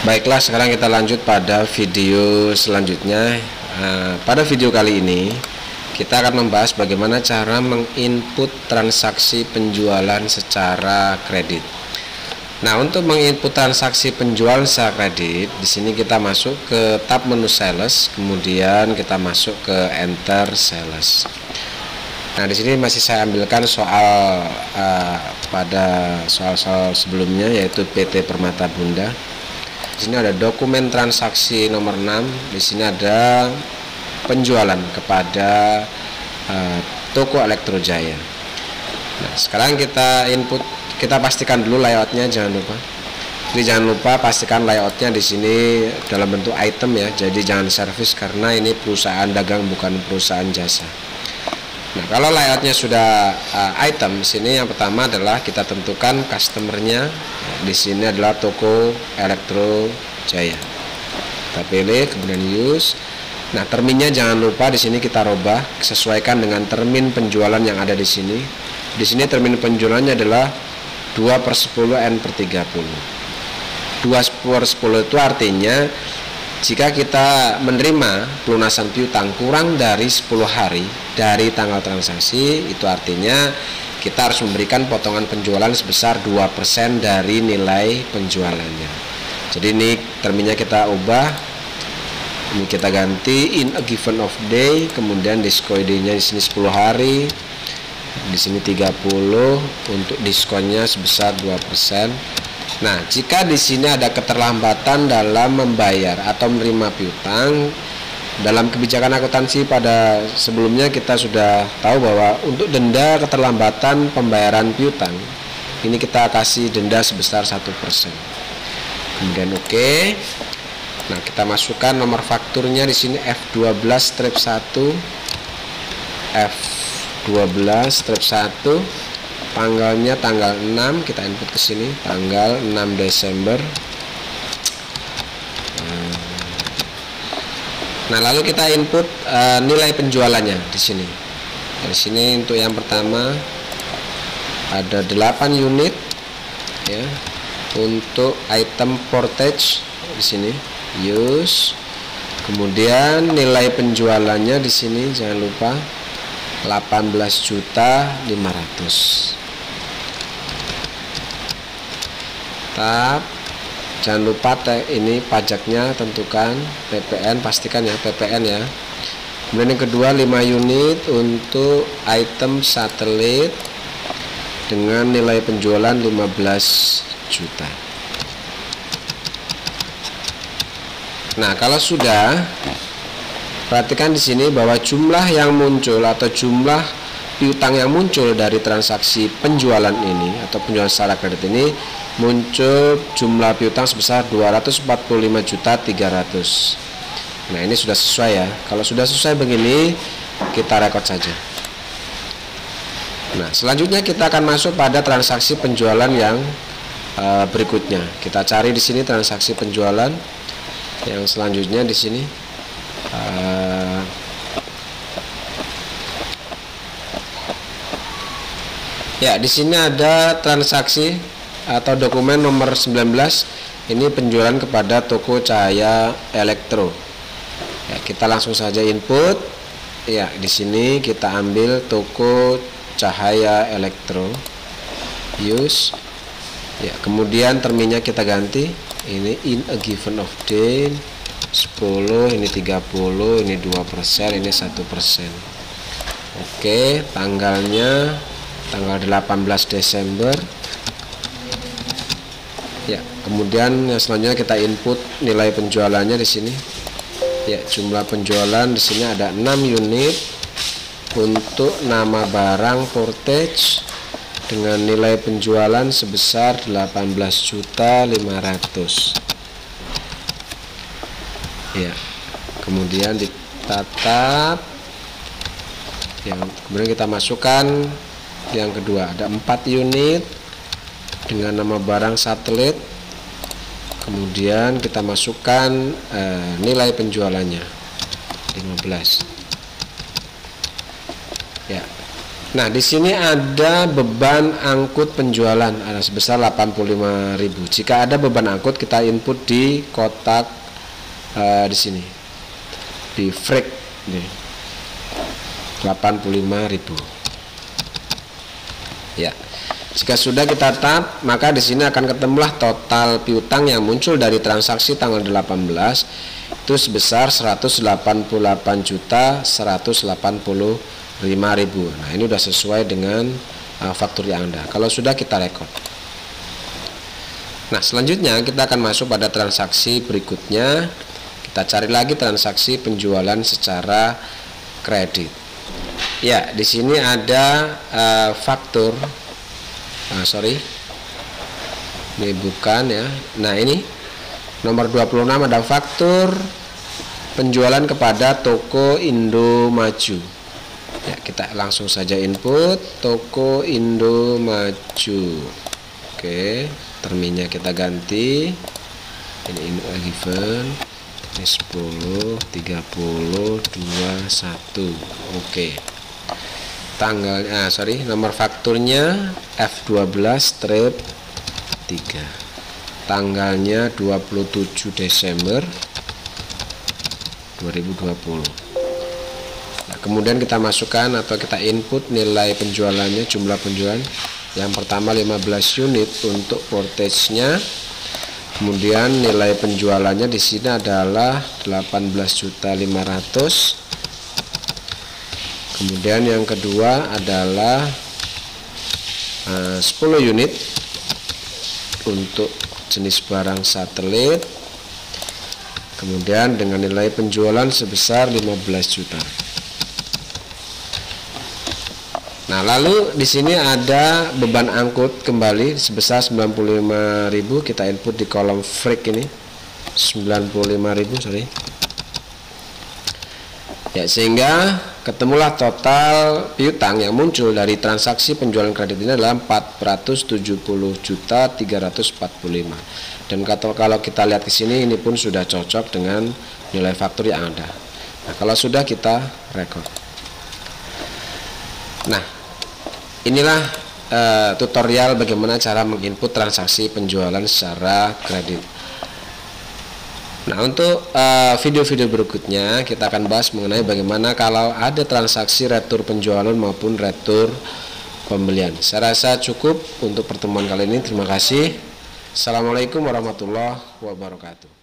Baiklah, sekarang kita lanjut pada video selanjutnya. Uh, pada video kali ini, kita akan membahas bagaimana cara menginput transaksi penjualan secara kredit. Nah, untuk menginput transaksi penjualan secara kredit, di sini kita masuk ke tab menu sales, kemudian kita masuk ke enter sales. Nah, di sini masih saya ambilkan soal uh, pada soal-soal sebelumnya yaitu PT Permata Bunda di sini ada dokumen transaksi nomor 6 di sini ada penjualan kepada uh, toko Elektro Jaya nah sekarang kita input kita pastikan dulu layoutnya jangan lupa. Jadi jangan lupa pastikan layoutnya di sini dalam bentuk item ya. Jadi jangan service karena ini perusahaan dagang bukan perusahaan jasa Nah, kalau layoutnya sudah uh, item, sini yang pertama adalah kita tentukan customernya. Di sini adalah toko Elektro Jaya. Kita pilih, kemudian use. Nah, terminnya jangan lupa di sini kita rubah sesuaikan dengan termin penjualan yang ada di sini. Di sini termin penjualannya adalah 2 per 10 N per 30. 2 per 10 itu artinya jika kita menerima pelunasan piutang kurang dari 10 hari dari tanggal transaksi, itu artinya kita harus memberikan potongan penjualan sebesar 2% dari nilai penjualannya. Jadi ini terminnya kita ubah. Ini kita ganti in a given of day, kemudian diskon nya di sini 10 hari. Di sini 30 untuk diskonnya sebesar 2%. Nah, jika di sini ada keterlambatan dalam membayar atau menerima piutang, dalam kebijakan akuntansi pada sebelumnya kita sudah tahu bahwa untuk denda keterlambatan pembayaran piutang, ini kita kasih denda sebesar 1%. Kemudian oke. Okay. Nah, kita masukkan nomor fakturnya di sini F12-1 F12-1 tanggalnya tanggal 6 kita input ke sini. Tanggal 6 Desember. Nah lalu kita input uh, nilai penjualannya di sini. Di sini untuk yang pertama ada 8 unit ya untuk item portage di sini. Use. Kemudian nilai penjualannya di sini jangan lupa 18 juta 500 tetap jangan lupa ini pajaknya tentukan PPN pastikan ya PPN ya. Kemudian yang kedua 5 unit untuk item satelit dengan nilai penjualan 15 juta. Nah kalau sudah perhatikan di sini bahwa jumlah yang muncul atau jumlah piutang yang muncul dari transaksi penjualan ini atau penjualan secara kredit ini muncul jumlah piutang sebesar 245 juta 300 nah ini sudah sesuai ya. Kalau sudah sesuai begini kita rekod saja. Nah selanjutnya kita akan masuk pada transaksi penjualan yang uh, berikutnya. Kita cari di sini transaksi penjualan yang selanjutnya di sini. Uh, ya di sini ada transaksi atau dokumen nomor 19 ini penjualan kepada toko cahaya elektro. Ya, kita langsung saja input. Ya di sini kita ambil toko cahaya elektro. Use. Ya kemudian terminnya kita ganti. Ini in a given of day 10 ini 30 ini 2% ini 1% oke tanggalnya tanggal 18 Desember. Ya kemudian yang selanjutnya kita input nilai penjualannya di sini. Ya jumlah penjualan di sini ada 6 unit untuk nama barang portage dengan nilai penjualan sebesar 18 juta 500 ya kemudian ditatap. Yang kemudian kita masukkan yang kedua ada 4 unit dengan nama barang satelit kemudian kita masukkan eh, nilai penjualannya 15 ya Nah, di sini ada beban angkut penjualan ada sebesar 85.000. Jika ada beban angkut, kita input di kotak uh, di sini. Di freight nih. 85.000. Ya. Jika sudah kita tap, maka di sini akan ketemulah total piutang yang muncul dari transaksi tanggal 18 itu sebesar 188 juta 180 5000 nah ini sudah sesuai dengan uh, faktur yang Anda kalau sudah kita rekod. Nah selanjutnya kita akan masuk pada transaksi berikutnya. Kita cari lagi transaksi penjualan secara kredit ya di sini ada uh, faktur. Uh, sorry. Ini bukan ya. Nah ini nomor 26 ada faktur penjualan kepada toko Indo Maju ya kita langsung saja input toko Indo Maju oke terminnya kita ganti. Ini Indo given ini 10 30 21 oke tanggal ah sorry nomor fakturnya F12 strip 3 tanggalnya 27 Desember 2020 kemudian kita masukkan atau kita input nilai penjualannya jumlah penjualan. Yang pertama 15 unit untuk voltage-nya. Kemudian nilai penjualannya di sini adalah 18.500 kemudian yang kedua adalah uh, eh, 10 unit untuk jenis barang satelit kemudian dengan nilai penjualan sebesar 15 juta Nah, lalu di sini ada beban angkut kembali sebesar 95.000 kita input di kolom freak ini. 95.000, sorry. Ya, sehingga ketemulah total piutang yang muncul dari transaksi penjualan kredit ini adalah 470 345. Dan kalau kita lihat di sini ini pun sudah cocok dengan nilai faktur yang ada. Nah, kalau sudah kita rekod. Nah, inilah uh, tutorial bagaimana cara menginput transaksi penjualan secara kredit Nah untuk eh, video-video uh, berikutnya kita akan bahas mengenai bagaimana kalau ada transaksi retur penjualan maupun retur pembelian. Saya rasa cukup untuk pertemuan kali ini. Terima kasih. Assalamualaikum warahmatullahi wabarakatuh